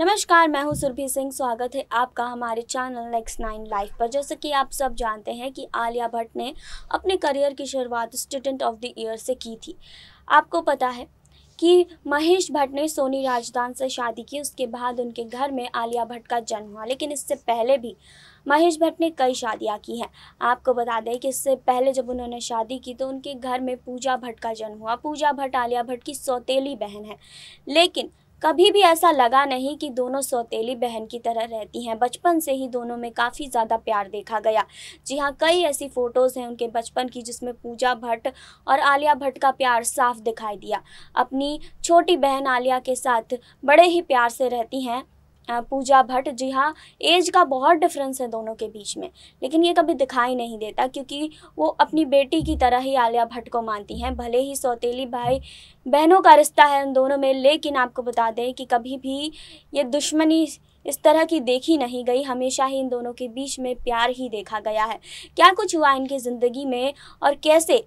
नमस्कार, मैं हूँ सुरभि सिंह। स्वागत है आपका हमारे चैनल एक्स नाइन लाइव पर। जैसे कि आप सब जानते हैं कि आलिया भट्ट ने अपने करियर की शुरुआत स्टूडेंट ऑफ़ द ईयर से की थी। आपको पता है कि महेश भट्ट ने सोनी राजदान से शादी की। उसके बाद उनके घर में आलिया भट्ट का जन्म हुआ। लेकिन इससे पहले भी महेश भट्ट ने कई शादियाँ की हैं। आपको बता दें कि इससे पहले जब उन्होंने शादी की तो उनके घर में पूजा भट्ट का जन्म हुआ। पूजा भट्ट आलिया भट्ट की सौतेली बहन है। लेकिन कभी भी ऐसा लगा नहीं कि दोनों सौतेली बहन की तरह रहती हैं। बचपन से ही दोनों में काफ़ी ज़्यादा प्यार देखा गया। जी हाँ कई ऐसी फ़ोटोज़ हैं उनके बचपन की जिसमें पूजा भट्ट और आलिया भट्ट का प्यार साफ़ दिखाई दिया। अपनी छोटी बहन आलिया के साथ बड़े ही प्यार से रहती हैं। पूजा भट्ट, जी हाँ एज का बहुत डिफरेंस है दोनों के बीच में। लेकिन ये कभी दिखाई नहीं देता क्योंकि वो अपनी बेटी की तरह ही आलिया भट्ट को मानती हैं। भले ही सौतेली भाई, बहनों का रिश्ता है उन दोनों में, लेकिन आपको बता दें कि कभी भी ये दुश्मनी इस तरह की देखी नहीं गई। हमेशा ही इन दोनों के बीच में प्यार ही देखा गया है। क्या कुछ हुआ इनकी ज़िंदगी में और कैसे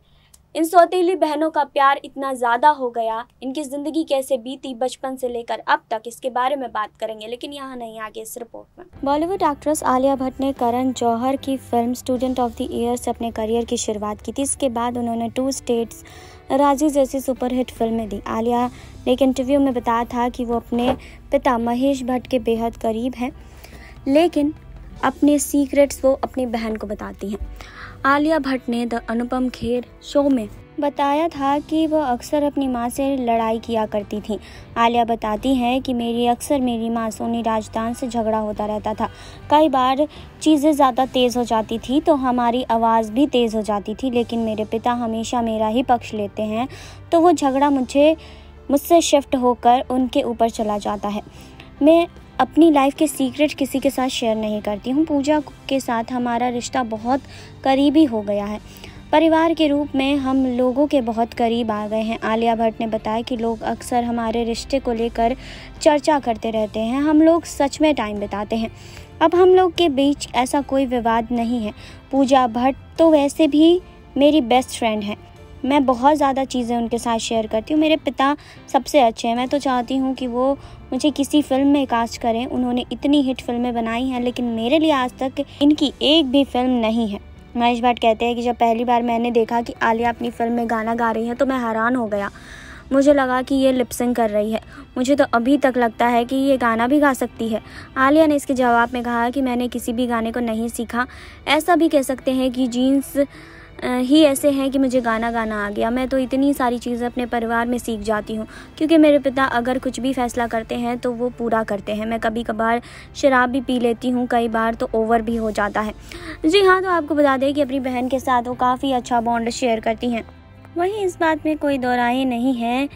इन सौतीली बहनों का प्यार इतना ज़्यादा हो गया, इनकी ज़िंदगी कैसे बीती बचपन से लेकर अब तक, इसके बारे में बात करेंगे, लेकिन यहाँ नहीं, आगे इस रिपोर्ट में। बॉलीवुड एक्ट्रेस आलिया भट्ट ने करण जौहर की film student of the year से अपने करियर की शुरुआत की थी। इसके बाद उन्होंने टू स्टेट्स राज़ी जैसी सुपरहिट फ़िल्में दी। आलिया ने एक इंटरव्यू में बताया था कि वो अपने पिता महेश भट्ट के बेहद करीब हैं, लेकिन अपने सीक्रेट्स वो अपनी बहन को बताती हैं। आलिया भट्ट ने द अनुपम खेर शो में बताया था कि वह अक्सर अपनी माँ से लड़ाई किया करती थी। आलिया बताती हैं कि मेरी अक्सर मेरी माँ सोनी राजदान से झगड़ा होता रहता था। कई बार चीज़ें ज़्यादा तेज़ हो जाती थी तो हमारी आवाज़ भी तेज़ हो जाती थी, लेकिन मेरे पिता हमेशा मेरा ही पक्ष लेते हैं तो वो झगड़ा मुझे, मुझसे शिफ्ट होकर उनके ऊपर चला जाता है। मैं अपनी लाइफ के सीक्रेट किसी के साथ शेयर नहीं करती हूँ। पूजा के साथ हमारा रिश्ता बहुत करीबी हो गया है। परिवार के रूप में हम लोगों के बहुत करीब आ गए हैं। आलिया भट्ट ने बताया कि लोग अक्सर हमारे रिश्ते को लेकर चर्चा करते रहते हैं। हम लोग सच में टाइम बिताते हैं। अब हम लोग के बीच ऐसा कोई विवाद नहीं है। पूजा भट्ट तो वैसे भी मेरी बेस्ट फ्रेंड है। मैं बहुत ज़्यादा चीज़ें उनके साथ शेयर करती हूँ। मेरे पिता सबसे अच्छे हैं। मैं तो चाहती हूँ कि वो मुझे किसी फ़िल्म में कास्ट करें। उन्होंने इतनी हिट फ़िल्में बनाई हैं, लेकिन मेरे लिए आज तक इनकी एक भी फ़िल्म नहीं है। महेश भट्ट कहते हैं कि जब पहली बार मैंने देखा कि आलिया अपनी फ़िल्म में गाना गा रही है तो मैं हैरान हो गया। मुझे लगा कि ये लिपसिंग कर रही है। मुझे तो अभी तक लगता है कि ये गाना भी गा सकती है। आलिया ने इसके जवाब में कहा कि मैंने किसी भी गाने को नहीं सीखा। ऐसा भी कह सकते हैं कि जीन्स ही ऐसे हैं कि मुझे गाना गाना आ गया। मैं तो इतनी सारी चीज़ें अपने परिवार में सीख जाती हूँ। क्योंकि मेरे पिता अगर कुछ भी फैसला करते हैं तो वो पूरा करते हैं। मैं कभी कभार शराब भी पी लेती हूँ, कई बार तो ओवर भी हो जाता है। जी हाँ तो आपको बता दें कि अपनी बहन के साथ वो काफ़ी अच्छा बॉन्ड शेयर करती हैं। वहीं इस बात में कोई दोराई नहीं है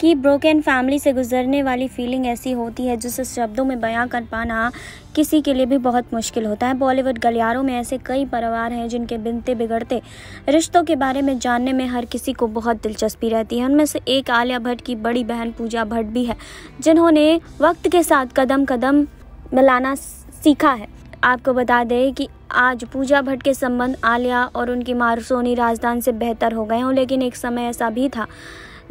कि ब्रोकन फैमिली से गुजरने वाली फीलिंग ऐसी होती है जिसे शब्दों में बयां कर पाना किसी के लिए भी बहुत मुश्किल होता है। बॉलीवुड गलियारों में ऐसे कई परिवार हैं जिनके बिनते बिगड़ते रिश्तों के बारे में जानने में हर किसी को बहुत दिलचस्पी रहती है। उनमें से एक आलिया भट्ट की बड़ी बहन पूजा भट्ट भी है, जिन्होंने वक्त के साथ कदम कदम मिलाना सीखा है। आपको बता दें कि आज पूजा भट्ट के संबंध आलिया और उनकी मार सोनी राजदान से बेहतर हो गए हों, लेकिन एक समय ऐसा भी था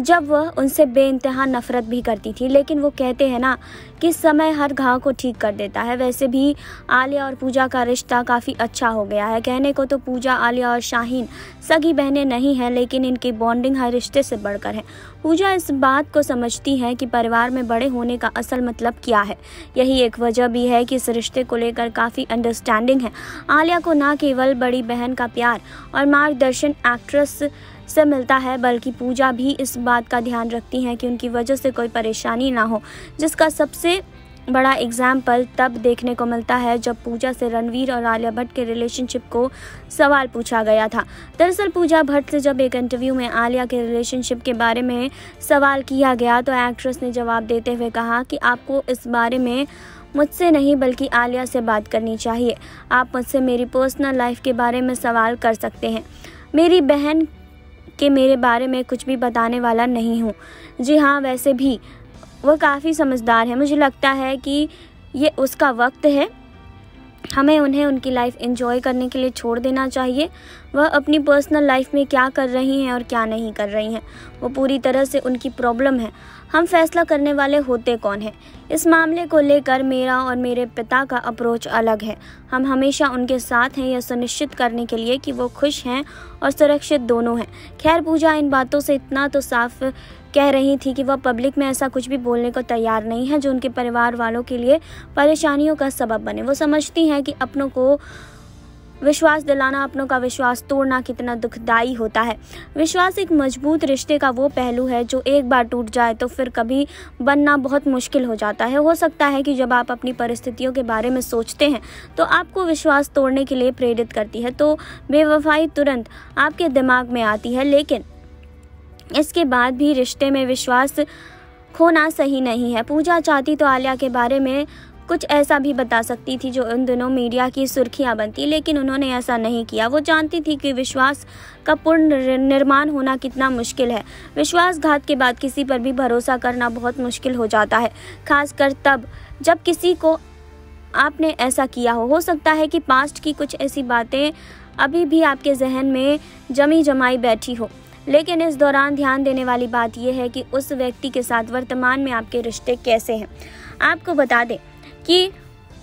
जब वह उनसे बेइंतहा नफ़रत भी करती थी, लेकिन वो कहते हैं ना कि समय हर घाव को ठीक कर देता है। वैसे भी आलिया और पूजा का रिश्ता काफ़ी अच्छा हो गया है। कहने को तो पूजा, आलिया और शाहीन सगी बहनें नहीं हैं, लेकिन इनकी बॉन्डिंग हर रिश्ते से बढ़कर है। पूजा इस बात को समझती है कि परिवार में बड़े होने का असल मतलब क्या है। यही एक वजह भी है कि इस रिश्ते को लेकर काफ़ी अंडरस्टैंडिंग है। आलिया को ना केवल बड़ी बहन का प्यार और मार्गदर्शन एक्ट्रेस से मिलता है, बल्कि पूजा भी इस बात का ध्यान रखती हैं कि उनकी वजह से कोई परेशानी ना हो। जिसका सबसे बड़ा एग्ज़ाम्पल तब देखने को मिलता है जब पूजा से रणवीर और आलिया भट्ट के रिलेशनशिप को सवाल पूछा गया था। दरअसल पूजा भट्ट से जब एक इंटरव्यू में आलिया के रिलेशनशिप के बारे में सवाल किया गया तो एक्ट्रेस ने जवाब देते हुए कहा कि आपको इस बारे में मुझसे नहीं, बल्कि आलिया से बात करनी चाहिए। आप मुझसे मेरी पर्सनल लाइफ के बारे में सवाल कर सकते हैं। मेरी बहन के मेरे बारे में कुछ भी बताने वाला नहीं हूँ। जी हाँ वैसे भी। वह काफ़ी समझदार है। मुझे लगता है कि ये उसका वक्त है। हमें उन्हें उनकी लाइफ एंजॉय करने के लिए छोड़ देना चाहिए। वह अपनी पर्सनल लाइफ में क्या कर रही हैं और क्या नहीं कर रही हैं, वो पूरी तरह से उनकी प्रॉब्लम है। हम फैसला करने वाले होते कौन हैं? इस मामले को लेकर मेरा और मेरे पिता का अप्रोच अलग है। हम हमेशा उनके साथ हैं, यह सुनिश्चित करने के लिए कि वो खुश हैं और सुरक्षित दोनों हैं। खैर, पूजा, इन बातों से इतना तो साफ़ कह रही थी कि वह पब्लिक में ऐसा कुछ भी बोलने को तैयार नहीं है जो उनके परिवार वालों के लिए परेशानियों का सबब बने। वो समझती हैं कि अपनों को विश्वास दिलाना, अपनों का विश्वास तोड़ना कितना दुखदाई होता है। विश्वास एक मज़बूत रिश्ते का वो पहलू है जो एक बार टूट जाए तो फिर कभी बनना बहुत मुश्किल हो जाता है। हो सकता है कि जब आप अपनी परिस्थितियों के बारे में सोचते हैं तो आपको विश्वास तोड़ने के लिए प्रेरित करती है तो बेवफाई तुरंत आपके दिमाग में आती है। लेकिन इसके बाद भी रिश्ते में विश्वास खोना सही नहीं है। पूजा चाहती तो आलिया के बारे में कुछ ऐसा भी बता सकती थी जो उन दिनों मीडिया की सुर्खियाँ बनती, लेकिन उन्होंने ऐसा नहीं किया। वो जानती थी कि विश्वास का पूर्ण निर्माण होना कितना मुश्किल है। विश्वासघात के बाद किसी पर भी भरोसा करना बहुत मुश्किल हो जाता है, खासकर तब जब किसी को आपने ऐसा किया हो। हो सकता है कि पास्ट की कुछ ऐसी बातें अभी भी आपके जहन में जमी जमाई बैठी हो। लेकिन इस दौरान ध्यान देने वाली बात यह है कि उस व्यक्ति के साथ वर्तमान में आपके रिश्ते कैसे हैं। आपको बता दें कि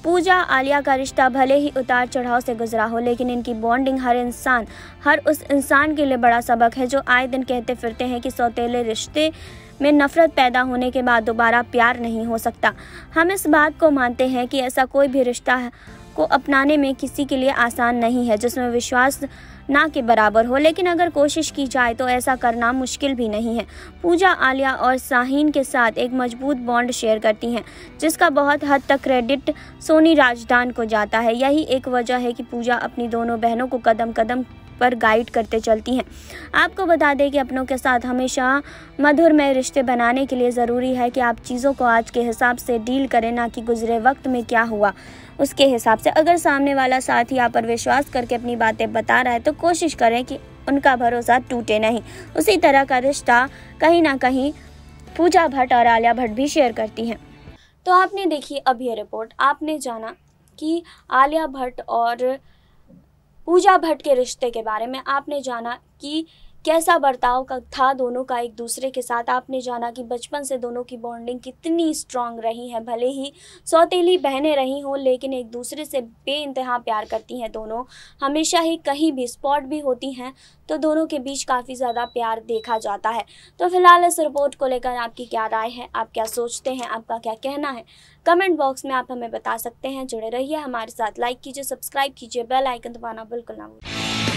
पूजा आलिया का रिश्ता भले ही उतार चढ़ाव से गुजरा हो, लेकिन इनकी बॉन्डिंग हर इंसान, हर उस इंसान के लिए बड़ा सबक है, जो आए दिन कहते फिरते हैं कि सौतेले रिश्ते में नफरत पैदा होने के बाद दोबारा प्यार नहीं हो सकता। हम इस बात को मानते हैं कि ऐसा कोई भी रिश्ता को अपनाने में किसी के लिए आसान नहीं है, जिसमें विश्वास ना के बराबर हो, लेकिन अगर कोशिश की जाए तो ऐसा करना मुश्किल भी नहीं है। पूजा, आलिया और साहिन के साथ एक मज़बूत बॉन्ड शेयर करती हैं, जिसका बहुत हद तक क्रेडिट सोनी राजदान को जाता है। यही एक वजह है कि पूजा अपनी दोनों बहनों को कदम कदम पर गाइड करते चलती हैं। आपको बता दें कि अपनों के साथ हमेशा मधुर में रिश्ते बनाने के लिए ज़रूरी है कि आप चीज़ों को आज के हिसाब से डील करें, ना कि गुजरे वक्त में क्या हुआ। उसके हिसाब से अगर सामने वाला साथी आप पर विश्वास करके अपनी बातें बता रहा है तो कोशिश करें कि उनका भरोसा टूटे नहीं। उसी तरह का रिश्ता कहीं ना कहीं पूजा भट्ट और आलिया भट्ट भी शेयर करती हैं। तो आपने देखी अब ये रिपोर्ट आपने जाना कि आलिया भट्ट और पूजा भट्ट के रिश्ते के बारे में आपने जाना कि कैसा बर्ताव का था दोनों का एक दूसरे के साथ? आपने जाना कि बचपन से दोनों की बॉन्डिंग कितनी स्ट्रांग रही है। भले ही सौतेली बहनें रही हों, लेकिन एक दूसरे से बे इंतहा प्यार करती हैं दोनों। हमेशा ही कहीं भी स्पॉट भी होती हैं तो दोनों के बीच काफ़ी ज़्यादा प्यार देखा जाता है। तो फ़िलहाल इस रिपोर्ट को लेकर आपकी क्या राय है? आप क्या सोचते हैं? आपका क्या कहना है? कमेंट बॉक्स में आप हमें बता सकते हैं। जुड़े रहिए हमारे साथ। लाइक कीजिए, सब्सक्राइब कीजिए, बेल आइकन दबाना बिल्कुल ना भूलिए